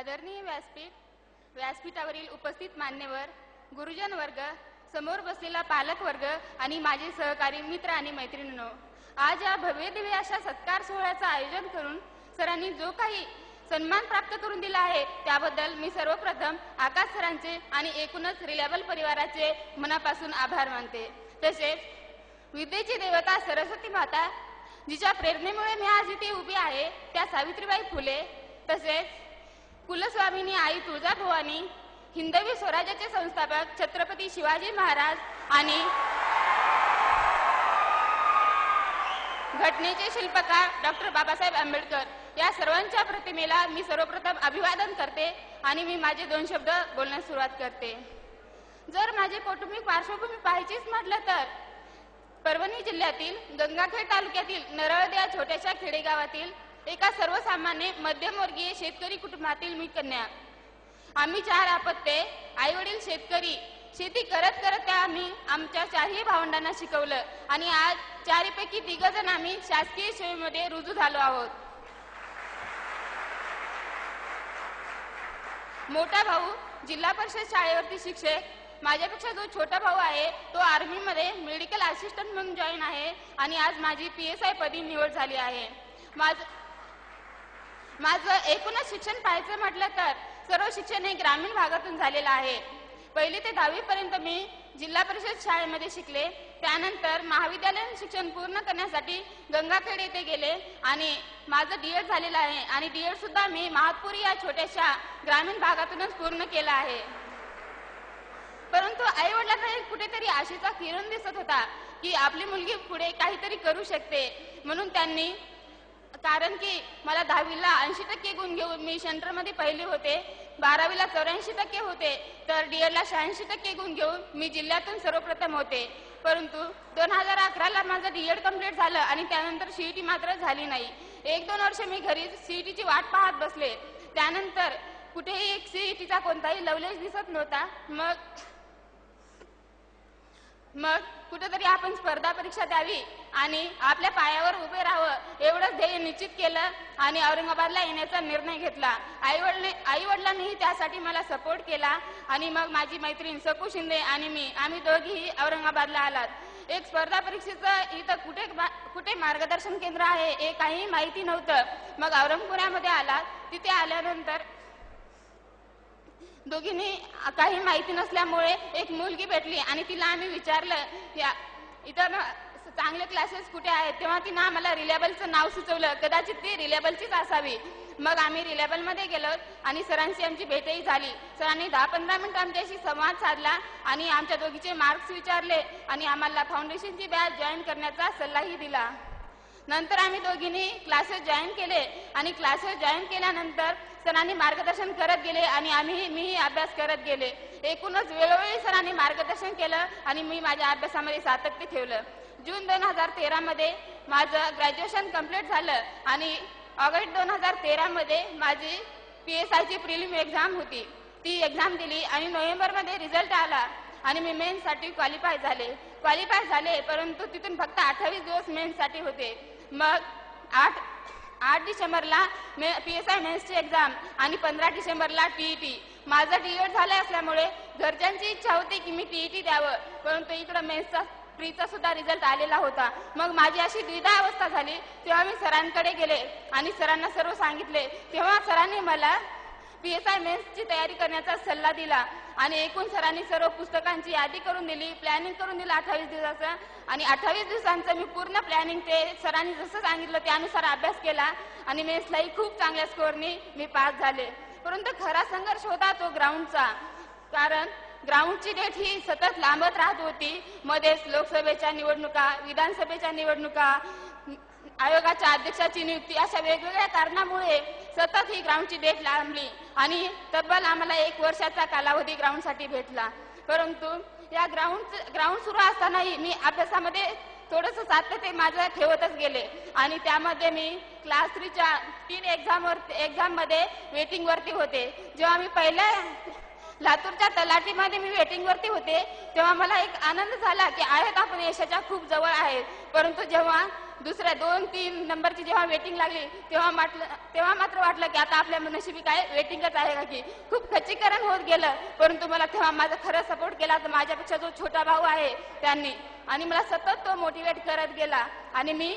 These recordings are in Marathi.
आदरणीय व्यासपीठ व्यासपीठावरील उपस्थित मान्यवर गुरुजन वर्ग समोर बसलेला पालक वर्ग आणि माझे सहकारी मित्र आणि मैत्रिणीनो आज या भव्य दिव्य अशा सत्कार सोहळ्याचं आयोजन करून सरांनी जो काही सन्मान प्राप्त करून दिला आहे त्याबद्दल मी सर्वप्रथम आकाश सरांचे आणि एकूणच रिलायबल परिवाराचे मनापासून आभार मानते. तसेच विद्येची देवता सरस्वती माता जिच्या प्रेरणेमुळे मी आज इथे उभी आहे त्या सावित्रीबाई फुले तसेच कुलस्वामिनी आई तुळजाभवानी हिंदवी स्वराज्याचे संस्थापक छत्रपती शिवाजी महाराज आणि घटनेचे शिल्पकार डॉक्टर बाबासाहेब आंबेडकर. या सर्वांच्या प्रतिमेला मी सर्वप्रथम अभिवादन करते आणि मी माझे दोन शब्द बोलण्यास सुरुवात करते. जर माझे कौटुंबिक पार्श्वभूमी पाहायचीच म्हटलं तर परभणी जिल्ह्यातील गंगाखेड तालुक्यातील नरळद या छोट्याशा खेडेगावातील एका सर्वसामान्य मध्यमवर्गीय शेतकरी कुटुंबातील मी कन्या. आम्ही चार आपत्ते आई वडील शेतकरी शेती करत करत त्या आम्ही आमच्या चारही भावंडांना शिकवलं आणि आज चारीपैकी तिघ जण आम्ही शासकीय सेवेमध्ये रुजू झालो आहोत. मोठा भाऊ जिल्हा परिषद शाळेवरती शिक्षक. माझ्यापेक्षा जो छोटा भाऊ आहे तो आर्मीमध्ये मेडिकल असिस्टंट म्हणून जॉईन आहे आणि आज माझी पी एस आय पदी निवड झाली आहे. माझ माझं एकूणच शिक्षण पाहायचं म्हटलं तर सर्व शिक्षण हे ग्रामीण भागातून झालेलं आहे. पहिली ते दहावी पर्यंत मी जिल्हा परिषद शाळेमध्ये शिकले. त्यानंतर महाविद्यालयीन शिक्षण पूर्ण करण्यासाठी गंगाखेड येथे गेले आणि माझं डीएड झालेलं आहे आणि डीएड सुद्धा मी महापुरी या छोट्याशा ग्रामीण भागातूनच पूर्ण केलं आहे. परंतु आई वडिलांना एक कुठेतरी आशेचा किरण दिसत होता की आपली मुलगी पुढे काहीतरी करू शकते. म्हणून त्यांनी कारण की मला दहावीला ऐंशी टक्के गुण घेऊन मी सेंटरमध्ये पहिले होते बारावीला चौऱ्याऐंशी टक्के होते तर डीएडला शहाऐंशी टक्के गुण घेऊन मी जिल्ह्यातून सर्वप्रथम होते. परंतु दोन हजार अकराला माझं डीएड कंप्लीट झालं आणि त्यानंतर सीईटी मात्र झाली नाही. एक दोन वर्ष मी घरी सीईटीची वाट पाहत बसले. त्यानंतर कुठेही एक सीईटीचा कोणताही लवलेज दिसत नव्हता. मग मग कुठेतरी आपण स्पर्धा परीक्षा द्यावी आणि आपल्या पायावर उभे राहावं एवढंच ध्येय निश्चित केलं आणि औरंगाबादला येण्याचा निर्णय घेतला. आई आईवडिलांनीही वडिलांनीही त्यासाठी मला सपोर्ट केला आणि मग माझी मैत्रीण सकू शिंदे आणि मी आम्ही दोघीही औरंगाबादला आलात. एक स्पर्धा परीक्षेचं इथं कुठे कुठे मार्गदर्शन केंद्र आहे हे काही माहिती नव्हतं. मग औरंगपुरामध्ये आलात. तिथे आल्यानंतर दोघींनी काही माहिती नसल्यामुळे एक मुलगी भेटली आणि तिला आम्ही विचारलं या इतर चांगले क्लासेस कुठे आहेत? तेव्हा तिनं आम्हाला रिलेबलचं नाव सुचवलं. कदाचित ती रिलेबलचीच असावी. मग आम्ही रिलेबलमध्ये गेलो आणि सरांशी आमची भेटही झाली. सरांनी दहा पंधरा मिनिटं आमच्याशी संवाद साधला आणि आमच्या दोघीचे मार्क्स विचारले आणि आम्हाला फाउंडेशनची बॅच जॉईन करण्याचा सल्लाही दिला. नंतर आम्ही दोघींनी क्लासेस जॉईन केले आणि क्लासेस जॉईन केल्यानंतर सरांनी मार्गदर्शन करत गेले आणि आम्ही मीही अभ्यास करत गेले. एकूणच वेळोवेळी सरांनी मार्गदर्शन केलं आणि मी माझ्या अभ्यासामध्ये सातत्य ठेवलं. जून दोन हजार तेरामध्ये माझं ग्रॅज्युएशन कंप्लीट झालं आणि ऑगस्ट दोन हजार तेरामध्ये माझी पी एस आयची प्रिलिम एक्झाम होती. ती एक्झाम दिली आणि नोव्हेंबरमध्ये रिझल्ट आला आणि मी मेन्ससाठी क्वालिफाय झाले. क्वालिफाय झाले परंतु तिथून फक्त अठ्ठावीस दिवस मेन्ससाठी होते. मग आठ आठ डिसेंबरला मे पी एस आय मेन्सची एक्झाम आणि पंधरा डिसेंबरला टीईटी माझं डीएड झालं असल्यामुळे घरच्यांची इच्छा होती की मी टीईटी द्यावं. परंतु इकडं मेन्सचा प्रीचा सुद्धा रिझल्ट आलेला होता. मग माझी अशी द्विधा अवस्था झाली. तेव्हा मी सरांकडे गेले आणि सरांना सर्व सांगितले. तेव्हा सरांनी मला पी एस आय मेन्सची तयारी करण्याचा सल्ला दिला आणि एकूण सरांनी सर्व पुस्तकांची यादी करून दिली प्लॅनिंग करून दिलं अठ्ठावीस दिवसाचं. आणि अठ्ठावीस दिवसांचं मी पूर्ण प्लॅनिंग ते सरांनी जसं सांगितलं त्यानुसार अभ्यास केला आणि मेन्सलाही खूप चांगल्या स्कोअरनी मी पास झाले. परंतु खरा संघर्ष होता तो ग्राउंडचा कारण ग्राउंडची डेट ही सतत लांबत राहत होती. मध्येच लोकसभेच्या निवडणुका विधानसभेच्या निवडणुका आयोगाच्या अध्यक्षाची नियुक्ती अशा वेगवेगळ्या कारणामुळे सतत ही ग्राउंडची डेट लांबली. आणि तब्बल आम्हाला एक वर्षाचा कालावधी ग्राउंडसाठी भेटला. परंतु या ग्राउंड ग्राउंड सुरू असतानाही मी अभ्यासामध्ये थोडस सातत्य माझं ठेवतच गेले. आणि त्यामध्ये मी क्लास थ्रीच्या तीन एक्झामवर एक्झाममध्ये वेटिंग वरती होते. जेव्हा मी पहिल्या लातूरच्या तलाठीमध्ये मी वेटिंग वरती होते तेव्हा मला एक आनंद झाला की आहेत आपण यशाच्या खूप जवळ आहेत. परंतु जेव्हा दुसऱ्या दोन तीन नंबरची जेव्हा वेटिंग लागली तेव्हा म्हटलं तेव्हा मात्र वाटलं की आता आपल्या नशिबी काय वेटिंगच आहे का की? खूप खच्चीकरण होत गेलं परंतु मला तेव्हा माझा खरं सपोर्ट केला तर माझ्यापेक्षा जो छोटा भाऊ आहे त्यांनी. आणि मला सतत तो मोटिवेट करत गेला. आणि मी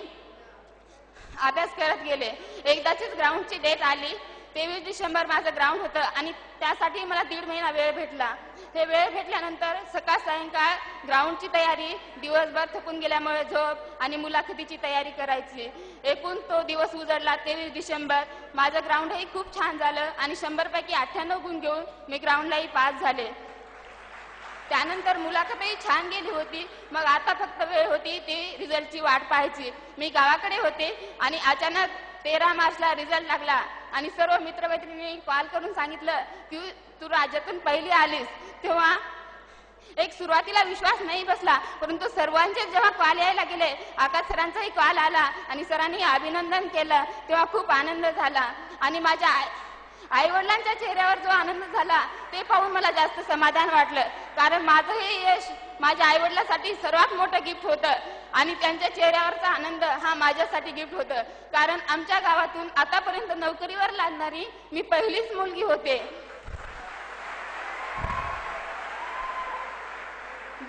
अभ्यास करत गेले. एकदाचीच ग्राउंडची डेट आली. तेवीस डिसेंबर माझं ग्राउंड होतं. आणि त्यासाठी मला दीड महिना वेळ भेटला. ते वेळ भेटल्यानंतर सकाळ सायंकाळ ग्राउंडची तयारी दिवसभर थकून गेल्यामुळे झोप आणि मुलाखतीची तयारी करायची. एकूण तो दिवस उजडला तेवीस डिसेंबर. माझं ग्राउंडही खूप छान झालं आणि शंभरपैकी अठ्ठ्याण्णव गुण घेऊन मी ग्राउंडलाही पास झाले. त्यानंतर मुलाखतही छान गेली होती. मग आता फक्त वेळ होती ती रिझल्टची वाट पाहायची. मी गावाकडे होते आणि अचानक तेरा मार्चला रिझल्ट लागला आणि सर्व मित्रमैत्रिणी कॉल करून सांगितलं की तू राज्यातून पहिली आलीस. तेव्हा एक सुरुवातीला विश्वास नाही बसला परंतु सर्वांचे जेव्हा कॉल यायला गेले आकाश सरांचाही कॉल आला आणि सरांनी अभिनंदन केलं तेव्हा खूप आनंद झाला. आणि माझ्या आई वडिलांच्या चेहऱ्यावर जो आनंद झाला ते पाहून मला जास्त समाधान वाटलं. कारण माझं हे यश माझ्या आई वडिलांसाठी सर्वात मोठं गिफ्ट होतं. आणि त्यांच्या चेहऱ्यावरचा आनंद हा माझ्यासाठी गिफ्ट होतं. कारण आमच्या गावातून आतापर्यंत नोकरीवर लागणारी मी पहिलीच मुलगी होते.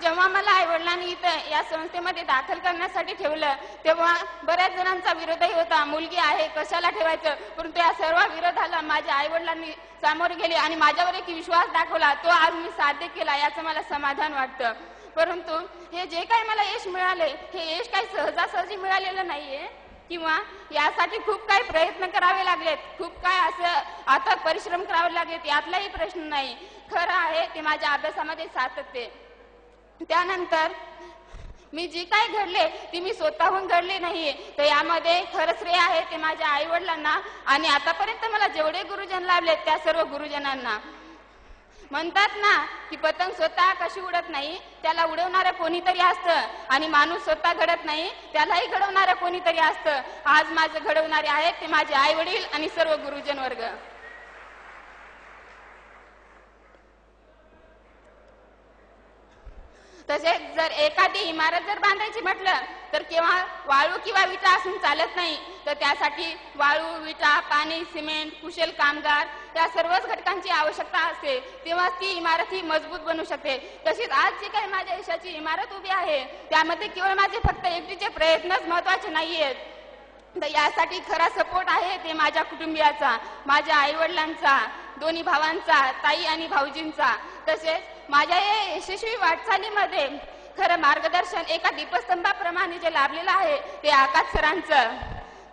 जेव्हा मला आई वडिलांनी इथं या संस्थेमध्ये दाखल करण्यासाठी ठेवलं तेव्हा बऱ्याच जणांचा विरोधही होता. मुलगी आहे कशाला ठेवायचं? परंतु या सर्व विरोधाला माझ्या आई वडिलांनी सामोरे गेले आणि माझ्यावर एक विश्वास दाखवला. तो आज मी साध्य केला याचं मला समाधान वाटतं. परंतु हे जे काही मला यश मिळाले हे यश काही सहजासहजी मिळालेलं नाहीये. किंवा यासाठी खूप काही प्रयत्न करावे लागलेत. खूप काय असं आता परिश्रम करावे लागलेत यातलाही प्रश्न नाही. खरं आहे ते माझ्या अभ्यासामध्ये सातत्य त्यानंतर मी जी काय घडले ती मी स्वतःहून घडले नाहीये. तर यामध्ये खरं श्रेय आहे ते माझ्या आई वडिलांना आणि आतापर्यंत मला जेवढे गुरुजन लाभले त्या सर्व गुरुजनांना. म्हणतात ना की पतंग स्वतः कशी उडत नाही त्याला उडवणारं कोणीतरी असतं. आणि माणूस स्वतः घडत नाही त्यालाही घडवणारं कोणीतरी असतं. आज माझं घडवणारे आहेत ते माझे आई वडील आणि सर्व गुरुजन वर्ग. तसेच जर एखादी इमारत जर बांधायची म्हटलं तर केव्हा वाळू किंवा विटा असून चालत नाही तर त्यासाठी वाळू विटा पाणी सिमेंट कुशल कामगार या सर्वच घटकांची आवश्यकता असते. तेव्हा ती इमारत ही मजबूत बनू शकते. तशीच आज जी काही माझ्या यशाची इमारत उभी आहे त्यामध्ये केवळ माझे फक्त एकटीचे प्रयत्नच महत्त्वाचे नाहीयेत. तर यासाठी खरा सपोर्ट आहे ते माझ्या कुटुंबियाचा माझ्या आई वडिलांचा दोन्ही भावांचा ताई आणि भाऊजींचा. तसेच माझ्या या यशस्वी वाटचालीमध्ये खरं मार्गदर्शन एका दीपस्तंभाप्रमाणे जे लाभलेलं आहे ते आकाश सरांचं.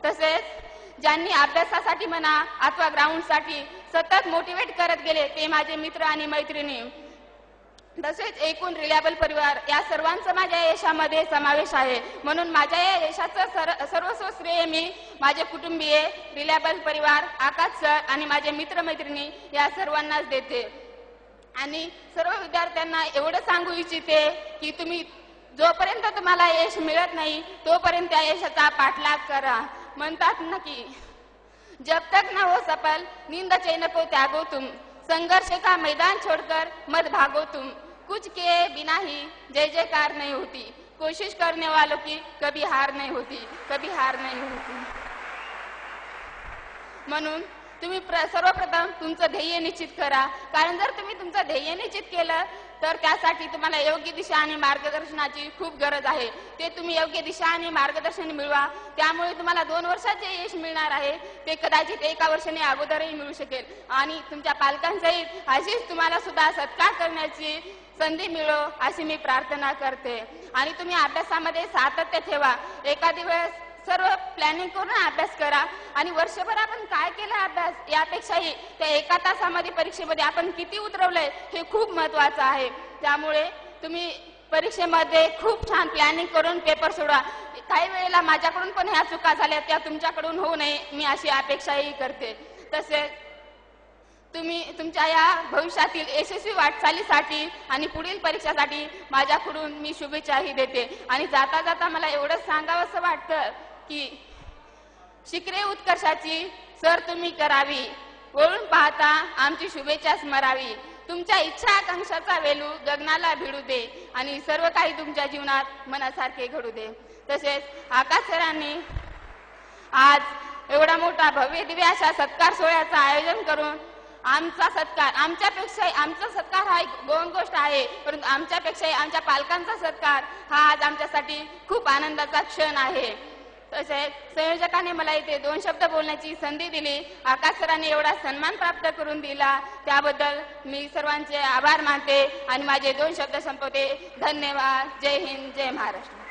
तसेच ज्यांनी अभ्यासासाठी म्हणा अथवा ग्राउंडसाठी सतत मोटिवेट करत गेले ते माझे मित्र आणि मैत्रिणी. तसेच एकूण रिलायबल परिवार या सर्वांचा माझ्या यशामध्ये समावेश आहे. म्हणून माझ्या या यशाचं सर सर्वस्व श्रेय मी माझे कुटुंबीय रिलायबल परिवार आकाश सर आणि माझे मित्रमैत्रिणी या सर्वांनाच देते. आणि सर्व विद्यार्थ्यांना एवढं सांगू इच्छिते की तुम्ही जोपर्यंत तुम्हाला यश मिळत नाही तोपर्यंत त्या यशाचा पाठलाग करा. म्हणतात ना की जब तक ना हो सफल नींद चैन को त्यागो तुम. संघर्ष का मैदान छोड़कर मत भागो तुम. कुछ के बिना ही जय जयकार नहीं होती. कोशिश करने वालों की कभी हार नहीं होती कभी हार नहीं होती. म्हणून तुम्ही प्र- सर्वप्रथम तुमचं ध्येय निश्चित करा. कारण जर तुम्ही तुमचं ध्येय निश्चित केलं तर त्यासाठी तुम्हाला योग्य दिशा आणि मार्गदर्शनाची खूप गरज आहे. ते तुम्ही योग्य दिशा आणि मार्गदर्शन मिळवा. त्यामुळे तुम्हाला दोन वर्षाचे यश मिळणार आहे. ते कदाचित एका वर्षाने अगोदरही मिळू शकेल. आणि तुमच्या पालकांसहित अशीच तुम्हाला सुद्धा सत्कार करण्याची संधी मिळो अशी मी प्रार्थना करते. आणि तुम्ही अभ्यासामध्ये सातत्य ठेवा. एखादी वेळेस सर्व प्लॅनिंग करून अभ्यास करा. आणि वर्षभर आपण काय केलं अभ्यास? यापेक्षाही त्या एका तासामध्ये परीक्षेमध्ये आपण किती उतरवलंय हे खूप महत्वाचं आहे. त्यामुळे तुम्ही परीक्षेमध्ये खूप छान प्लॅनिंग करून पेपर सोडवा. काही वेळेला माझ्याकडून पण ह्या चुका झाल्या त्या तुमच्याकडून होऊ नये. मी अशी अपेक्षाही करते. तसेच तुम्ही तुमच्या या भविष्यातील यशस्वी वाटचालीसाठी आणि पुढील परीक्षासाठी माझ्याकडून मी शुभेच्छाही देते. आणि जाता जाता मला एवढंच सांगावंसं वाटतं की शिकरे उत्कर्षाची सर तुम्ही करावी. वळून पाहता आमची शुभेच्छा स्मरावी. तुमच्या इच्छा आकांक्षाचा वेलू गगनाला भिडू दे आणि सर्व काही तुमच्या जीवनात मनासारखे घडू दे. तसेच आकाश सरांनी आज एवढा मोठा भव्य दिव्य अशा सत्कार सोहळ्याचं आयोजन करून आमचा सत्कार आमच्यापेक्षा आमचा सत्कार हा एक दोन गोष्ट आहे परंतु आमच्यापेक्षाही आमच्या पालकांचा सत्कार हा आज आमच्यासाठी खूप आनंदाचा क्षण आहे. तसेच संयोजकाने मला इथे दोन शब्द बोलण्याची संधी दिली. आकाश सरांनी एवढा सन्मान प्राप्त करून दिला. त्याबद्दल मी सर्वांचे आभार मानते आणि माझे दोन शब्द संपवते. धन्यवाद. जय हिंद. जय महाराष्ट्र.